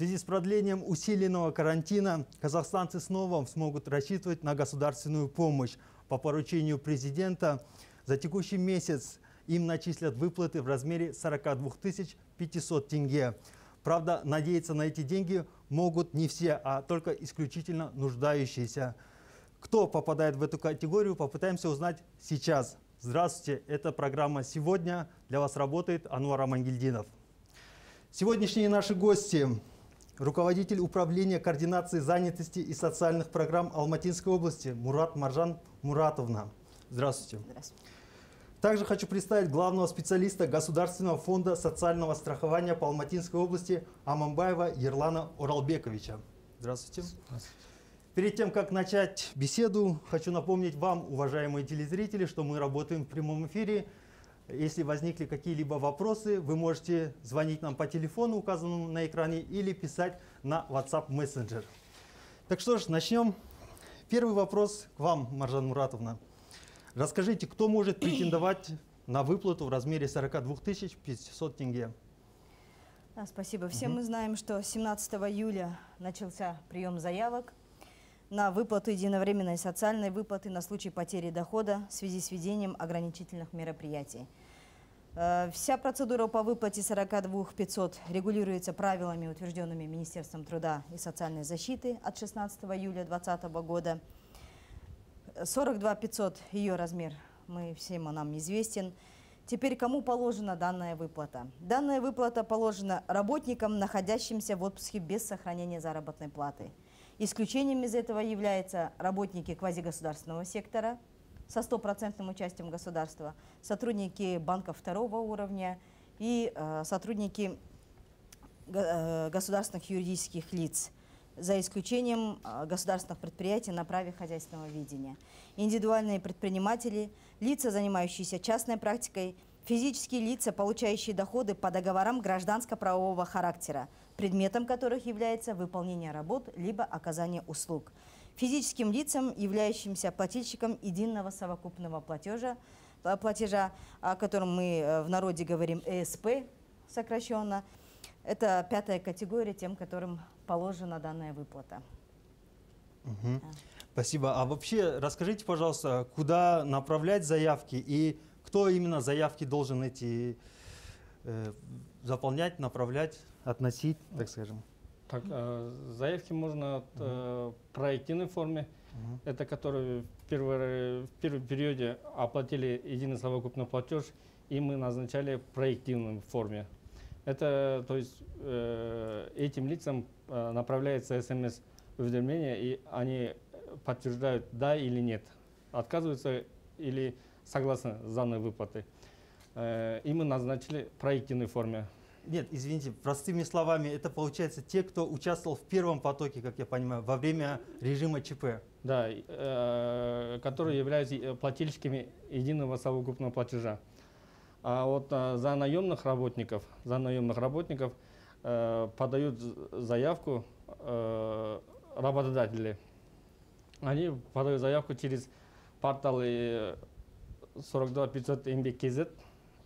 связи с продлением усиленного карантина казахстанцы снова смогут рассчитывать на государственную помощь. По поручению президента за текущий месяц им начислят выплаты в размере 42 500 тенге. Правда, надеяться на эти деньги могут не все, а только исключительно нуждающиеся. Кто попадает в эту категорию, попытаемся узнать сейчас. Здравствуйте, это программа «Сегодня». Для вас работает Ануар Амангельдинов. Сегодняшние наши гости – руководитель управления координации занятости и социальных программ Алматинской области Мурат Маржан Муратовна. Здравствуйте. Здравствуйте. Также хочу представить главного специалиста Государственного фонда социального страхования по Алматинской области Амамбаева Ерлана Оралбековича. Здравствуйте. Здравствуйте. Перед тем, как начать беседу, хочу напомнить вам, уважаемые телезрители, что мы работаем в прямом эфире. Если возникли какие-либо вопросы, вы можете звонить нам по телефону, указанному на экране, или писать на WhatsApp Messenger. Так что ж, начнем. Первый вопрос к вам, Маржан Муратовна. Расскажите, кто может претендовать на выплату в размере 42 500 тенге? Да, спасибо. Все угу. мы знаем, что 17 июля начался прием заявок на выплату единовременной социальной выплаты на случай потери дохода в связи с введением ограничительных мероприятий. Э, вся процедура по выплате 42 500 регулируется правилами, утвержденными Министерством труда и социальной защиты от 16 июля 2020 года. 42 500 ее размер, мы всем нам известен. Теперь кому положена данная выплата? Данная выплата положена работникам, находящимся в отпуске без сохранения заработной платы. Исключением из этого являются работники квазигосударственного сектора со стопроцентным участием государства, сотрудники банков второго уровня и э, сотрудники э, государственных юридических лиц – за исключением а, государственных предприятий на праве хозяйственного видения. Индивидуальные предприниматели, лица, занимающиеся частной практикой, физические лица, получающие доходы по договорам гражданско-правового характера, предметом которых является выполнение работ либо оказание услуг. Физическим лицам, являющимся плательщиком единого совокупного платежа, платежа, о котором мы э, в народе говорим ЭСП сокращенно, это пятая категория тем, которым положена данная выплата. Угу. Да. Спасибо. А вообще расскажите, пожалуйста, куда направлять заявки и кто именно заявки должен эти э, заполнять, направлять, относить, так скажем? Так, э, заявки можно э, в проективной форме, угу. это которые в, первый, в первом периоде оплатили единый совокупный платеж, и мы назначали проективной форме. Это, то есть, э, этим лицам э, направляется смс-уведомление, и они подтверждают да или нет, отказываются или согласны с данной выплатой. Э, и мы назначили проективной форме. Нет, извините, простыми словами, это получается те, кто участвовал в первом потоке, как я понимаю, во время режима ЧП. Да, э, которые являются э, плательщиками единого совокупного платежа. А вот а, за наемных работников, за наемных работников э, подают заявку э, работодатели. Они подают заявку через порталы 42 500 МБКЗ,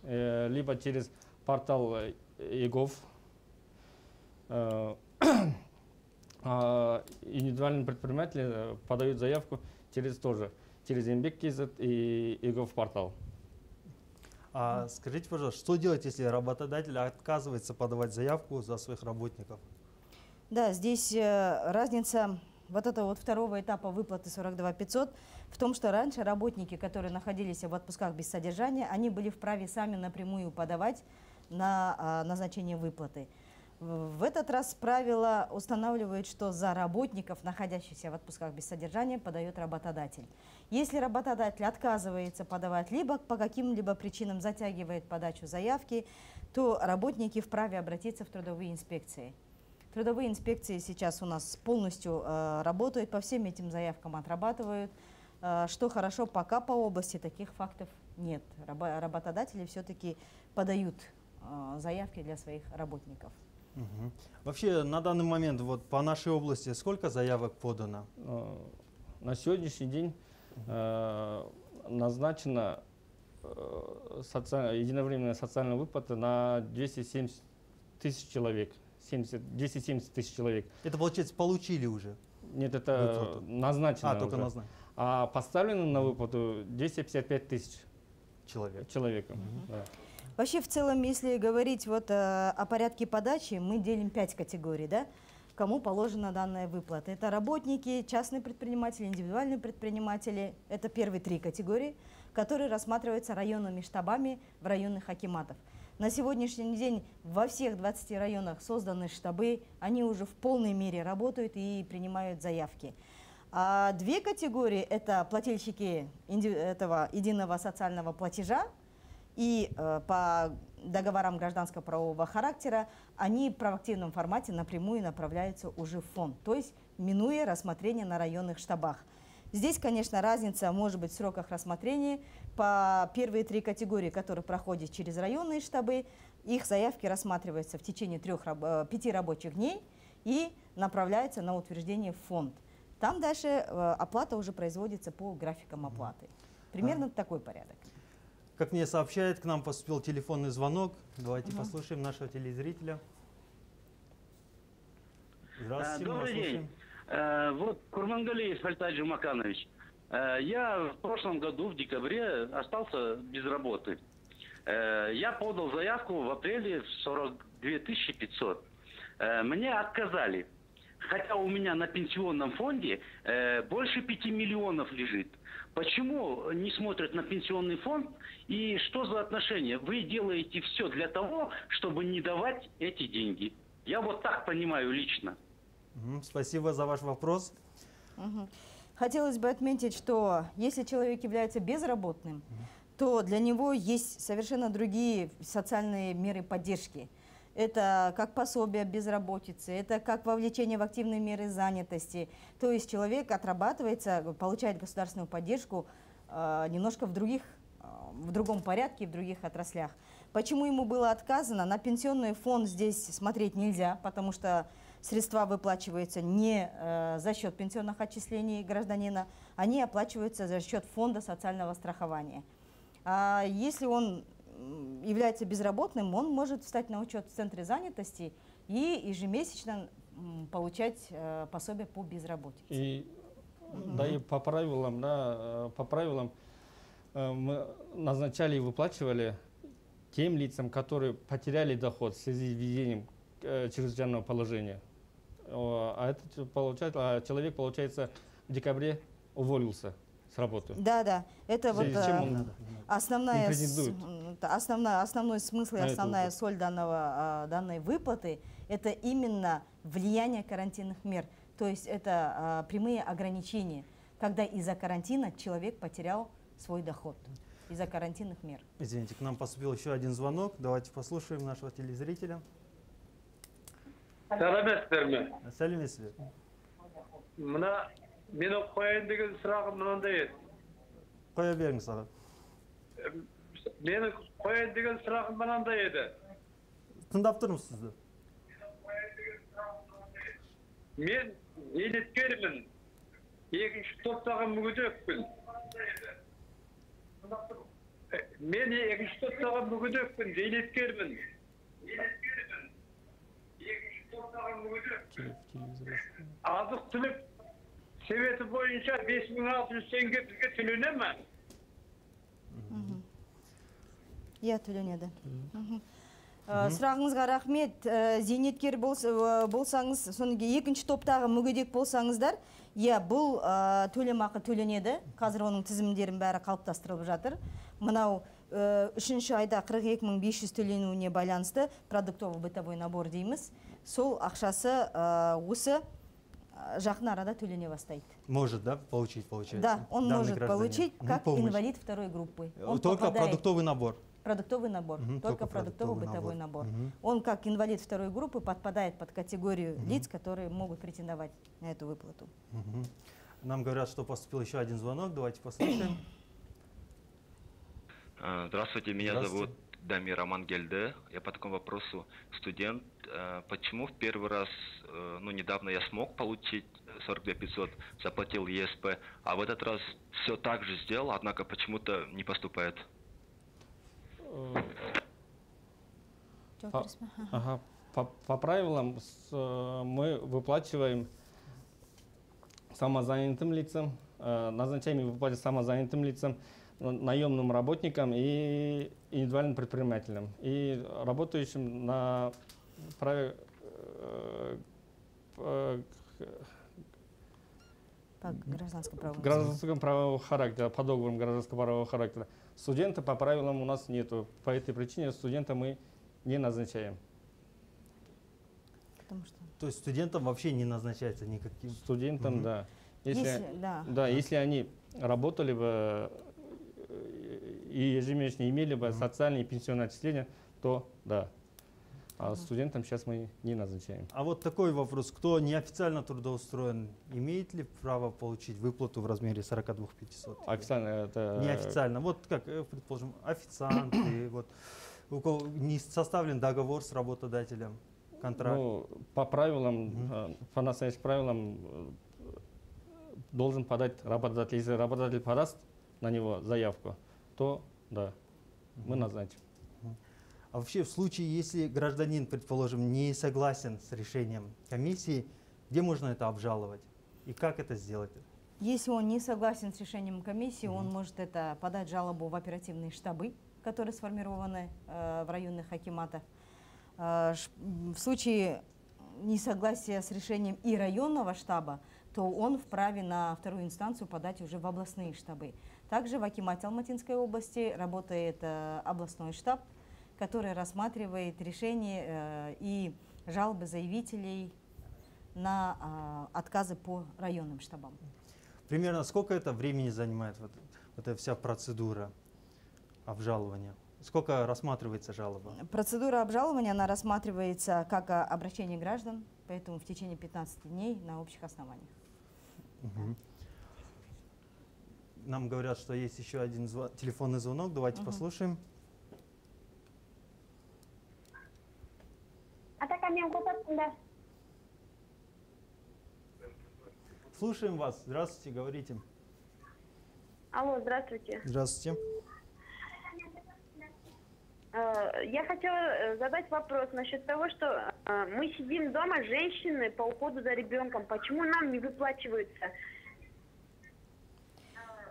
э, либо через портал ЕГОВ. Э, а индивидуальные предприниматели э, подают заявку через тоже, через МБКЗ и ЕГОВ портал. А скажите, пожалуйста, что делать, если работодатель отказывается подавать заявку за своих работников? Да, здесь э, разница вот этого вот второго этапа выплаты 42 500 в том, что раньше работники, которые находились в отпусках без содержания, они были вправе сами напрямую подавать на а, назначение выплаты. В этот раз правило устанавливает, что за работников, находящихся в отпусках без содержания, подает работодатель. Если работодатель отказывается подавать, либо по каким-либо причинам затягивает подачу заявки, то работники вправе обратиться в трудовые инспекции. Трудовые инспекции сейчас у нас полностью э, работают, по всем этим заявкам отрабатывают. Э, что хорошо, пока по области таких фактов нет. Работодатели все-таки подают заявки для своих работников. Угу. Вообще на данный момент вот по нашей области сколько заявок подано? Э, на сегодняшний день э, назначена э, соци... единовременная социальная выплата на 270 тысяч человек 70, 270 тысяч человек. Это, получается, получили уже. Нет, это Выплату. назначено А, только уже. назначили. А поставлено на выплату 255 тысяч Человек. человеком. да. Вообще, в целом, если говорить вот э, о порядке подачи, мы делим пять категорий, да? Кому положена данная выплата? Это работники, частные предприниматели, индивидуальные предприниматели. Это первые три категории, которые рассматриваются районными штабами в районных акиматов. На сегодняшний день во всех 20 районах созданы штабы, они уже в полной мере работают и принимают заявки. А две категории – это плательщики этого единого социального платежа, и э, по договорам гражданского правового характера они в проактивном формате напрямую направляются уже в фонд, то есть минуя рассмотрение на районных штабах. Здесь, конечно, разница может быть в сроках рассмотрения. По первые три категории, которые проходят через районные штабы, их заявки рассматриваются в течение трех, э, пяти рабочих дней и направляются на утверждение в фонд. Там дальше э, оплата уже производится по графикам оплаты. Примерно такой порядок. Как мне сообщают, к нам поступил телефонный звонок. Давайте послушаем нашего телезрителя. Здравствуйте, Добрый день. Э, Вот Курмангалиев Альтаджи Маканович. Э, Я в прошлом году, в декабре, остался без работы. Э, Я подал заявку в апреле в 42 500. Э, Мне отказали. Хотя у меня на пенсионном фонде больше 5 миллионов лежит. Почему не смотрят на пенсионный фонд и что за отношения? Вы делаете все для того, чтобы не давать эти деньги. Я вот так понимаю лично. Спасибо за ваш вопрос. Мгм. Хотелось бы отметить, что если человек является безработным, то для него есть совершенно другие социальные меры поддержки. Это как пособие безработицы, это как вовлечение в активные меры занятости. То есть человек отрабатывается, получает государственную поддержку э, немножко в других, э, в другом порядке, в других отраслях. Почему ему было отказано? На пенсионный фонд здесь смотреть нельзя, потому что средства выплачиваются не э, за счет пенсионных отчислений гражданина, они оплачиваются за счет фонда социального страхования. А если он является безработным, он может встать на учет в центре занятости и ежемесячно получать э, пособие по безработице. И, да, и по правилам, да, э, по правилам э, мы назначали и выплачивали тем лицам, которые потеряли доход в связи с введением чрезвычайного положения. А, этот получает, а человек, получается, в декабре уволился с работы. Да, да, это вот чем он основная, не с- претендует м, это основная, основной смысл и на эту основная выплату. соль данного, а, данной выплаты – это именно влияние карантинных мер. То есть это а, прямые ограничения, когда из-за карантина человек потерял свой доход, из-за карантинных мер. Извините, к нам поступил еще один звонок. Давайте послушаем нашего телезрителя. сәлеметсіздер ме Сәлеметсіз бе? мына менің қояйын деген сұрағым мынандай еді Қоя беріңіз аға. менің қояйын деген сұрағым мынандай еді Тыңдап тұрмыз сізді. мен зейнеткермін екінші топтағы мүгедекпін мен екінші топтағы мүгедекпін зейнеткермін екінші топтағы мүгедек азық түлік себеті бойынша бес мың алты жүз теңге бізге төлене ме иә төленеді. Ә, сұрағыңызға рахмет. Ә, зейнеткер ә, болсаңыз содан кейін екінші топтағы мүгедек болсаңыздар иә бұл төлемақы төленеді. Қазір оның тізімдерін бәрі қалыптастырылып жатыр. Мынау үшінші айда 42 мың 500 төленуіне байланысты продуктовый бытовой набор дейміз. Сол ақшасы осы жақын арада төлене бастайды. Может, да, получить, получается? да он может гражданин? получить как инвалид второй группы. Э, Он Только попадает- продуктовый набор. Продуктовый набор, Мгм, только, только продуктовый продуктовый бытовой набор. набор. Мгм. Он как инвалид второй группы подпадает под категорию лиц, которые могут претендовать на эту выплату. Мгм. Нам говорят, что поступил еще один звонок. Давайте послушаем. А, Здравствуйте, меня Здравствуйте. зовут Дамир Амангельде. Я по такому вопросу студент. А, Почему в первый раз, э, ну, недавно я смог получить 42 500, заплатил ЕСП, а в этот раз все так же сделал, однако почему-то не поступает? Э? Аха. Ага. по, по правилам с, э, мы выплачиваем самозанятым лицам, э, назначаем и выплачиваем самозанятым лицам, наемным работникам и индивидуальным предпринимателям. И работающим на праве э, по гражданскому праву. Гражданского правового характера, по договорам гражданского правового характера. Студента по правилам у нас нету. По этой причине студента мы не назначаем. Потому что... То есть студентам вообще не назначается никаким? Студентам, угу. да. Если, если, да. да, если они работали бы э, и ежемесячно имели бы угу. социальные и пенсионные отчисления, то да. А угу. студентам сейчас мы не назначаем. А вот такой вопрос. Кто неофициально трудоустроен, имеет ли право получить выплату в размере 42 500? Официально это... Неофициально. Вот как, э, предположим, официанты, вот у кого не составлен договор с работодателем, контракт? Ну, по правилам, угу. по настоящим правилам э, должен подать работодатель. Если работодатель подаст на него заявку, то да, угу. мы назначим. А вообще в случае, если гражданин, предположим, не согласен с решением комиссии, где можно это обжаловать? И как это сделать? Если он не согласен с решением комиссии, mm он может это подать жалобу в оперативные штабы которые сформированы э, в районных акиматах. Э, в случае несогласия с решением и районного штаба, то он вправе на вторую инстанцию подать уже в областные штабы. Также в Акимате Алматинской области работает э, областной штаб, который рассматривает решения и жалобы заявителей на отказы по районным штабам. Примерно сколько это времени занимает вот, вот эта вся процедура? обжалования? Сколько рассматривается жалоба? Процедура обжалования, она рассматривается как обращение граждан, поэтому в течение 15 дней на общих основаниях. Угу. Нам говорят, что есть еще один зв... телефонный звонок. Давайте угу. послушаем. Слушаем вас. Здравствуйте, говорите. Алло, здравствуйте. Здравствуйте. Э, я хотела э, задать вопрос насчет того, что э, мы сидим дома, женщины, по уходу за ребенком. Почему нам не выплачиваются?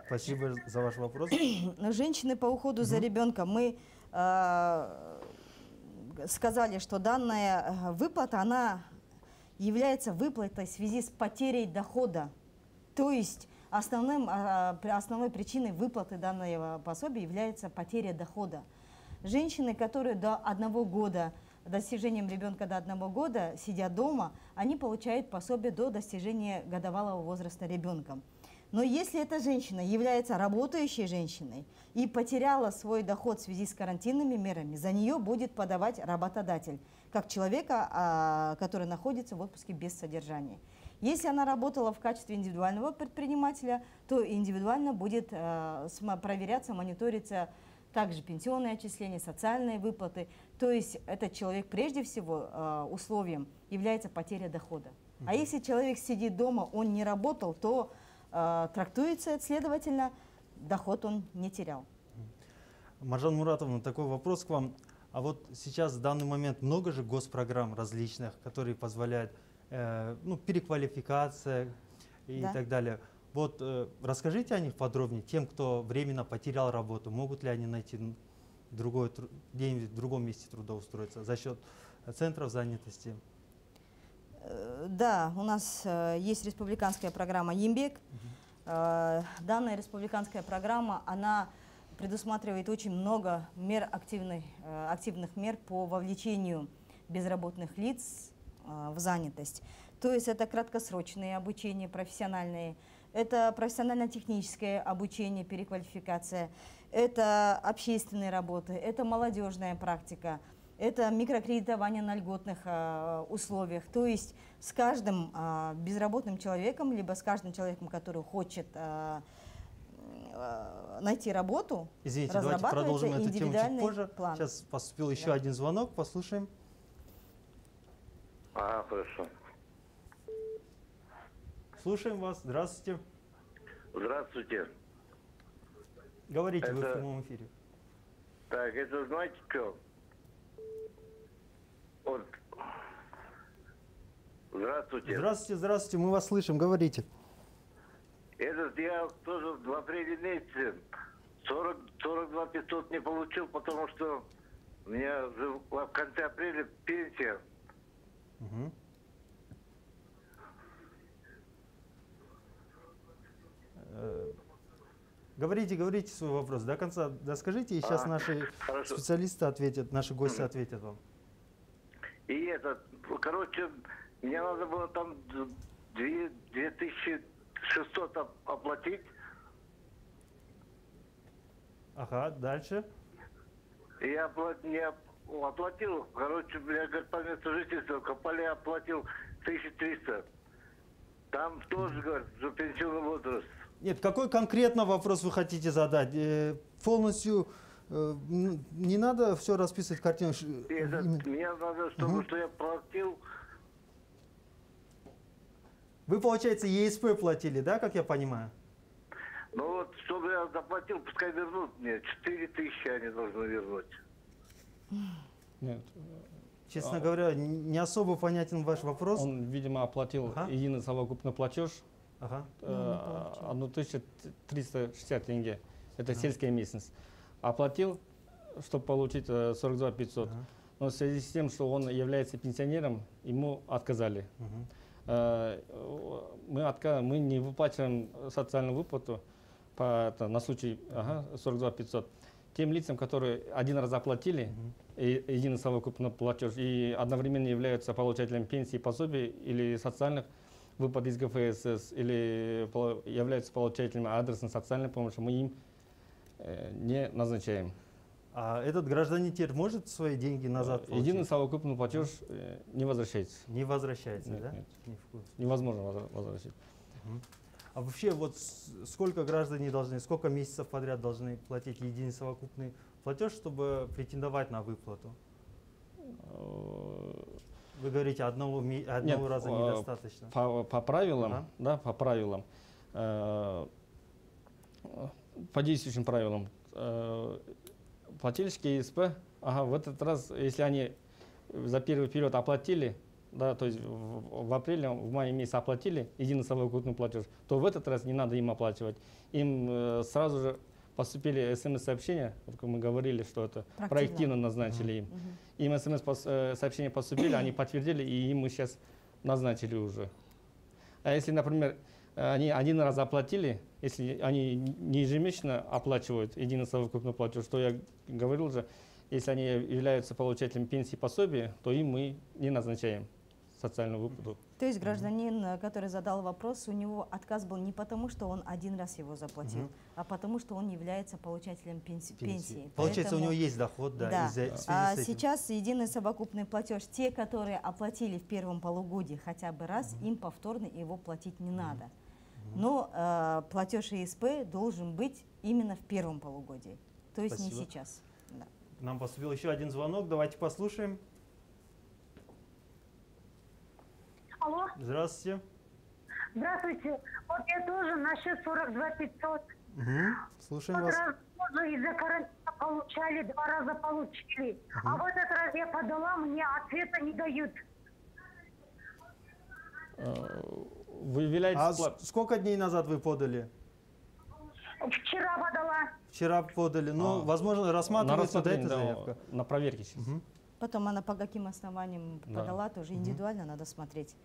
Спасибо за ваш вопрос. Женщины по уходу угу. за ребенком. Мы сказали, что данная выплата, она является выплатой в связи с потерей дохода. То есть основным, основной причиной выплаты данного пособия является потеря дохода. Женщины, которые до одного года, достижением ребенка до одного года сидят дома, они получают пособие до достижения годовалого возраста ребенка. Но если эта женщина является работающей женщиной и потеряла свой доход в связи с карантинными мерами, за нее будет подавать работодатель, как человека, а, который находится в отпуске без содержания. Если она работала в качестве индивидуального предпринимателя, то индивидуально будет э, проверяться, мониториться также пенсионные отчисления, социальные выплаты. То есть этот человек прежде всего э, условием является потеря дохода. А если человек сидит дома, он не работал, то э, трактуется, следовательно, доход он не терял. Маржан Муратовна, такой вопрос к вам. А вот сейчас в данный момент много же госпрограмм различных, которые позволяют э, ну, переквалификация и да. так далее. Вот э, расскажите о них подробнее, тем, кто временно потерял работу, могут ли они найти другой, где-нибудь в другом месте трудоустроиться за счет центров занятости? Э, да, у нас э, есть республиканская программа «Ембек». Угу. Данная республиканская программа, она предусматривает очень много мер активных, активных мер по вовлечению безработных лиц в занятость. То есть это краткосрочные обучения профессиональные, это профессионально-техническое обучение, переквалификация, это общественные работы, это молодежная практика, это микрокредитование на льготных э, условиях. То есть с каждым э, безработным человеком, либо с каждым человеком, который хочет э, найти работу, Извините, давайте продолжим эту тему чуть позже. План. Сейчас поступил еще да. один звонок, послушаем. А, хорошо. Слушаем вас. Здравствуйте. Здравствуйте. Говорите, это... вы в прямом эфире. Так, это знаете что? Вот Здравствуйте. Здравствуйте, здравствуйте, мы вас слышим, говорите. Этот я тоже в апреле месяце 40, 42 500 не получил, потому что у меня в конце апреля пенсия. Э, Говорите, говорите свой вопрос. До конца доскажите, и сейчас А, наши хорошо. специалисты ответят, наши гости ответят вам. И этот, короче, мне надо было там две- 2600 оп- оплатить. Ага, дальше. Я опла- не оп- оплатил. Короче, я, говорит, по месту жительства Копале оплатил 1300. Там тоже, говорят, за пенсионный возраст. Нет, какой конкретно вопрос вы хотите задать? Э, Полностью не надо все расписывать картину. именно- мне надо, чтобы Мгм. что я платил. Вы, получается, ЕСП платили, да, как я понимаю? Ну вот, чтобы я заплатил, пускай вернут мне. 4 тысячи они должны вернуть. Нет. Честно А. говоря, не особо понятен ваш вопрос. Он, видимо, оплатил Ага. единый совокупный платеж Ага. э, 1360 тенге. Это сельская местность. Оплатил, чтобы получить э, 42 500. Ага. Но в связи с тем, что он является пенсионером, ему отказали. Мгм. Э, Мы, отка- мы не выплачиваем социальную выплату по, это, на случай ага, 42 500 тем лицам, которые один раз оплатили и- единый совокупный платеж и одновременно являются получателями пенсии, пособий или социальных выплат из ГФСС или являются получателями адресной социальной помощи, мы им не назначаем. А этот гражданин теперь может свои деньги назад Э, Единый получить? совокупный платеж э, не возвращается. Не возвращается, Нет, да? нет. Ни в коем Невозможно возвращать. А вообще, вот сколько граждане должны, сколько месяцев подряд должны платить единый совокупный платеж, чтобы претендовать на выплату? Э, Вы говорите, одного, одного Нет, раза э, недостаточно. По, по правилам, Ага. да, по правилам, э, по действующим правилам, э, плательщики ЕСП, ага, в этот раз, если они за первый период оплатили, да, то есть в, в апреле, в мае месяце оплатили единый совокупный платеж, то в этот раз не надо им оплачивать. Им э, сразу же поступили смс-сообщения, вот как мы говорили, что это Проактивно. проактивно назначили им. Им смс-сообщения поступили, они подтвердили, и им мы сейчас назначили уже. А если, например, э, они один раз оплатили, если они не ежемесячно оплачивают единый совокупный платеж, то я говорил же, если они являются получателями пенсии пособия, то им мы не назначаем социальную выплату. То есть гражданин, э, который задал вопрос, у него отказ был не потому, что он один раз его заплатил, Мгм. а потому, что он является получателем пенси- пенсии. Получается, у Поэтому- него есть доход, да, Да. из-за- А сейчас единый совокупный платеж, те, которые оплатили в первом полугодии хотя бы раз, им повторно его платить не надо. Но э, платеж ИСП должен быть именно в первом полугодии, то есть не Спасибо. сейчас. Да. Нам поступил еще один звонок, давайте послушаем. Алло, Здравствуйте. здравствуйте. Вот я тоже на счет 42 500. Мгм. Слушаем Вот вас. раз тоже из-за карантина получали, два раза получили. А в этот раз я подала, мне ответа не дают. Вы являетесь... А пла- с- сколько дней назад вы подали? Вчера подала. Вчера подали. Ну, А. возможно, рассматривается да, эта да, заявка? на проверке сейчас. Потом она по каким основаниям Да. подала, тоже индивидуально надо смотреть.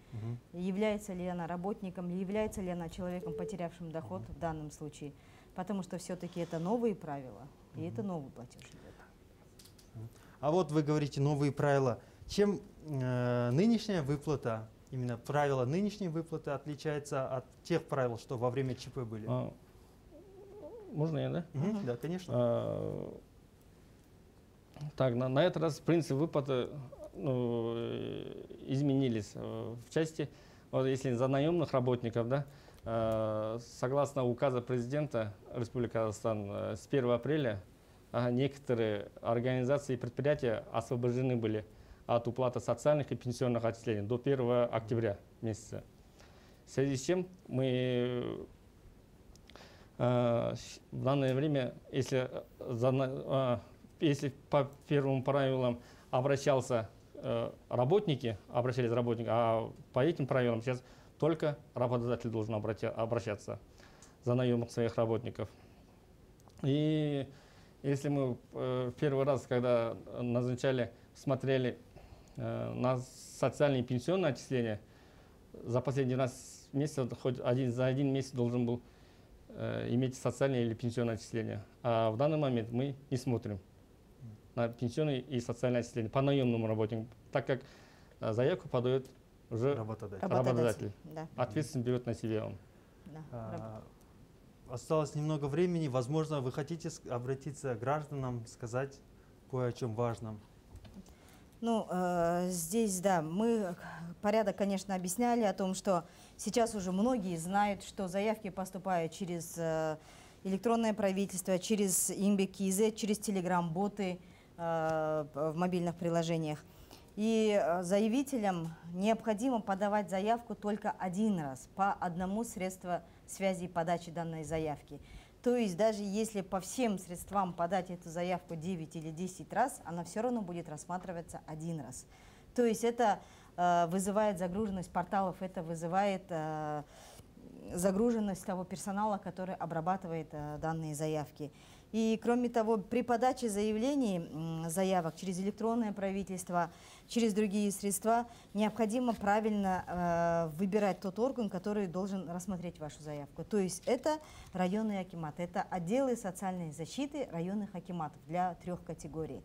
Является ли она работником, является ли она человеком, потерявшим доход в данном случае. Потому что все-таки это новые правила, и это новый платеж идет. А вот вы говорите новые правила. Чем э, нынешняя выплата, именно правила нынешней выплаты отличается от тех правил, что во время ЧП были? А, Можно я, да? Мгм, Да, конечно. А, Так, на, на этот раз принцип выплаты ну, э, изменились э, в части, вот если за наемных работников, да, э, согласно указа президента Республики Казахстан с 1 апреля некоторые организации и предприятия освобождены были от уплаты социальных и пенсионных отчислений до 1 октября месяца. В связи с чем мы э, в данное время, если, э, за а, если по первым правилам обращался э, работники обращались работники, а по этим правилам сейчас только работодатель должен обращаться за наем своих работников. И если мы э, первый раз, когда назначали, смотрели э, на социальные и пенсионные отчисления, за последние 12 месяцев хоть один, за один месяц должен был э, иметь социальное или пенсионное отчисление. А в данный момент мы не смотрим на пенсионные и социальные отчисления по наемному работникам, так как э, заявку подает уже работодатель. работодатель. Да. Ответственность берет на себя он. Да. А, осталось немного времени. Возможно, вы хотите обратиться к гражданам, сказать кое о чем важном. Ну, э, здесь, да, мы порядок, конечно, объясняли о том, что сейчас уже многие знают, что заявки поступают через э, электронное правительство, через Имбек КИЗ, через телеграм-боты э, в мобильных приложениях. И э, заявителям необходимо подавать заявку только один раз по одному средству связи и подачи данной заявки. То есть даже если по всем средствам подать эту заявку 9 или 10 раз, она все равно будет рассматриваться один раз. То есть это э, вызывает загруженность порталов, это вызывает э, загруженность того персонала, который обрабатывает э, данные заявки. И кроме того, при подаче заявлений, заявок через электронное правительство, через другие средства, необходимо правильно э, выбирать тот орган, который должен рассмотреть вашу заявку. То есть это районные акиматы, это отделы социальной защиты районных акиматов для трех категорий.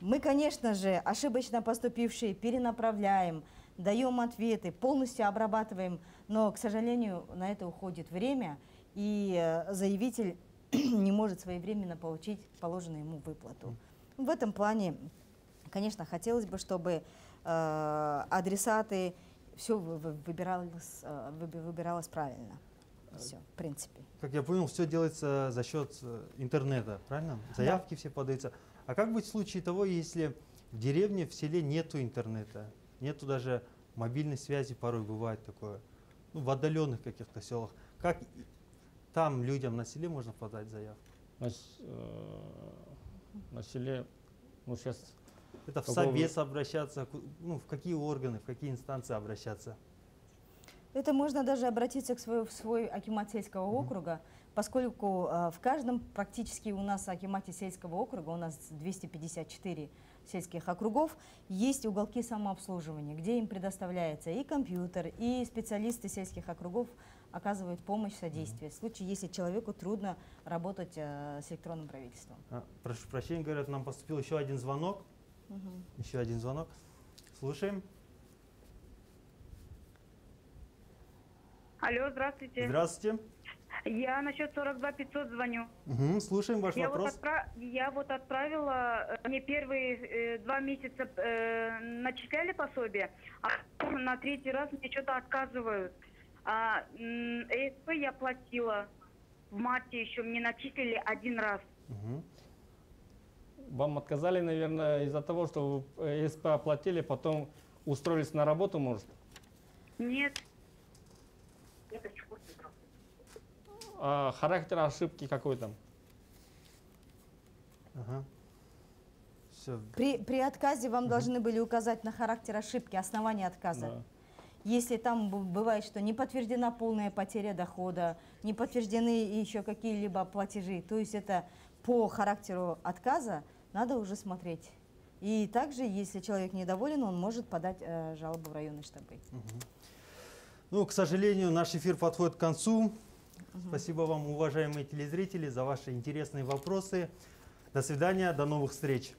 Мы, конечно же, ошибочно поступившие перенаправляем, даем ответы, полностью обрабатываем, но, к сожалению, на это уходит время, и э, заявитель не может своевременно получить положенную ему выплату. В этом плане, конечно, хотелось бы, чтобы э, адресаты все выбиралось, э, выбиралось правильно. Все, в принципе. Как я понял, все делается за счет э, интернета, правильно? Заявки да. все подаются. А как быть в случае того, если в деревне, в селе нету интернета, нету даже мобильной связи, порой бывает такое, ну, в отдаленных каких-то селах. Как там людям на селе можно подать заявку? На, э, на селе, ну сейчас... Это в совет обращаться, ну в какие органы, в какие инстанции обращаться? Это можно даже обратиться к свой, в свой акимат сельского mm-hmm. округа, поскольку э, в каждом практически у нас акимате сельского округа, у нас 254 сельских округов, есть уголки самообслуживания, где им предоставляется и компьютер, и специалисты сельских округов оказывают помощь, содействие. В случае, если человеку трудно работать э, с электронным правительством. А, прошу прощения, говорят, нам поступил еще один звонок. Угу. Еще один звонок. Слушаем. Алло, здравствуйте. Здравствуйте. Я насчет 42 500 звоню. Угу, слушаем ваш я вопрос. Вот отправ... Я вот отправила, э, мне первые э, два месяца э, начисляли пособие, а на третий раз мне что-то отказывают. А, ЭСП я платила в марте еще, мне начислили один раз. Угу. Вам отказали, наверное, из-за того, что вы ЭСП оплатили, потом устроились на работу, может? Нет. А, характер ошибки какой там? Ага. Все. При, при отказе вам угу. должны были указать на характер ошибки, основание отказа. Да. Если там бывает, что не подтверждена полная потеря дохода, не подтверждены еще какие-либо платежи, то есть это по характеру отказа надо уже смотреть. И также, если человек недоволен, он может подать э, жалобу в районный штабы. Угу. Ну, к сожалению, наш эфир подходит к концу. Угу. Спасибо вам, уважаемые телезрители, за ваши интересные вопросы. До свидания, до новых встреч.